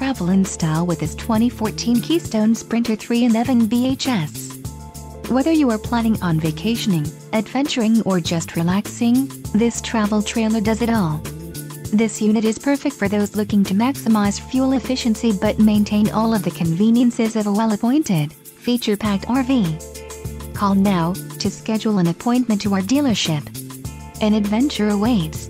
travel in style with this 2014 Keystone Sprinter 311 BHS. Whether you are planning on vacationing, adventuring or just relaxing, this travel trailer does it all. This unit is perfect for those looking to maximize fuel efficiency but maintain all of the conveniences of a well-appointed, feature-packed RV. Call now to schedule an appointment to our dealership. An adventure awaits.